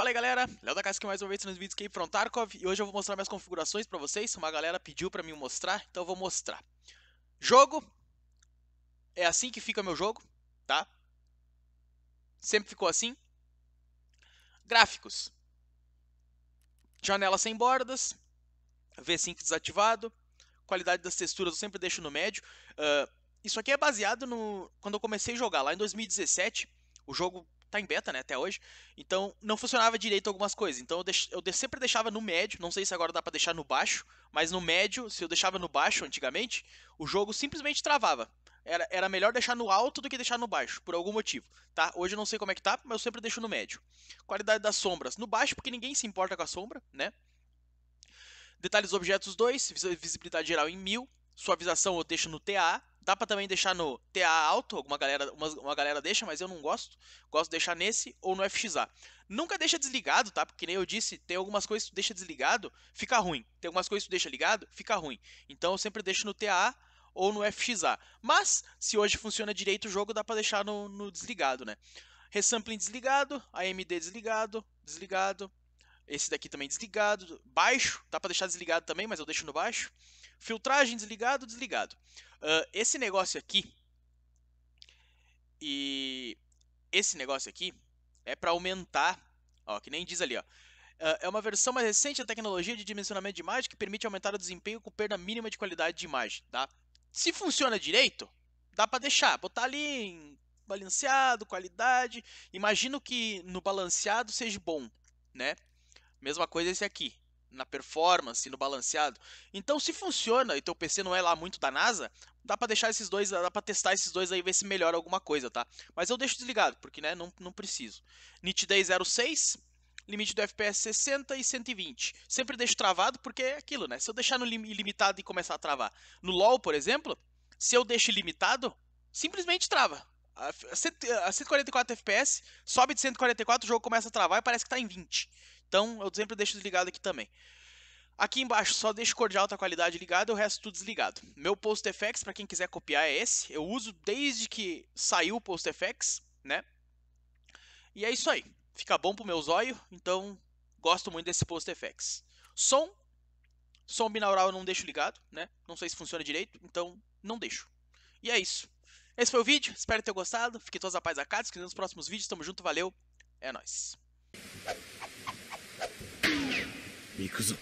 Fala aí galera, Léo da Casca mais uma vez nos vídeos aqui from Tarkov e hoje eu vou mostrar minhas configurações pra vocês, uma galera pediu pra mim mostrar, então eu vou mostrar. Jogo, é assim que fica meu jogo, tá? Sempre ficou assim. Gráficos, janela sem bordas, V5 desativado, qualidade das texturas eu sempre deixo no médio. Uh, isso aqui é baseado no... quando eu comecei a jogar, lá em 2017, o jogo tá em beta, né, até hoje. Então não funcionava direito algumas coisas. Então eu, deix, eu sempre deixava no médio, não sei se agora dá para deixar no baixo, mas no médio, se eu deixava no baixo antigamente, o jogo simplesmente travava. Era, era melhor deixar no alto do que deixar no baixo, por algum motivo, tá? Hoje eu não sei como é que tá, mas eu sempre deixo no médio. Qualidade das sombras no baixo, porque ninguém se importa com a sombra, né? Detalhes dos objetos 2, visibilidade geral em 1000, suavização eu deixo no TA, Dá pra também deixar no TA alto, alguma galera, uma, uma galera deixa, mas eu não gosto. Gosto de deixar nesse ou no FXA. Nunca deixa desligado, tá? Porque nem eu disse, tem algumas coisas que tu deixa desligado, fica ruim. Tem algumas coisas que tu deixa ligado, fica ruim. Então eu sempre deixo no TA ou no FXA. Mas, se hoje funciona direito o jogo, dá pra deixar no, no desligado, né? Resampling desligado, AMD desligado, desligado. Esse daqui também desligado. Baixo, dá pra deixar desligado também, mas eu deixo no baixo. Filtragem desligado, desligado. Uh, esse negócio aqui e esse negócio aqui é para aumentar, ó, que nem diz ali, ó. É uma versão mais recente da tecnologia de dimensionamento de imagem que permite aumentar o desempenho com perda mínima de qualidade de imagem, tá? Se funciona direito, dá para deixar, botar ali em balanceado, qualidade. Imagino que no balanceado seja bom, né? Mesma coisa esse aqui na performance, no balanceado. Então, se funciona e teu PC não é lá muito da NASA, dá para deixar esses dois, dá para testar esses dois aí ver se melhora alguma coisa, tá? Mas eu deixo desligado, porque né, não, não preciso. Nitidez 06, limite do FPS 60 e 120. Sempre deixo travado porque é aquilo, né? Se eu deixar no ilimitado e começar a travar. No LoL, por exemplo, se eu deixo ilimitado, simplesmente trava. A 144 FPS, sobe de 144, o jogo começa a travar e parece que está em 20. Então eu sempre deixo desligado aqui também. Aqui embaixo só deixo cor de alta qualidade ligado o resto tudo desligado. Meu PostFX, para quem quiser copiar, é esse. Eu uso desde que saiu o PostFX, né? E é isso aí. Fica bom pro meu zóio, então gosto muito desse PostFX. Som. Som binaural eu não deixo ligado, né? Não sei se funciona direito, então não deixo. E é isso. Esse foi o vídeo, espero ter gostado. Fiquem todos a paz a casa, que nos próximos vídeos. Tamo junto, valeu. É nóis. 行くぞ。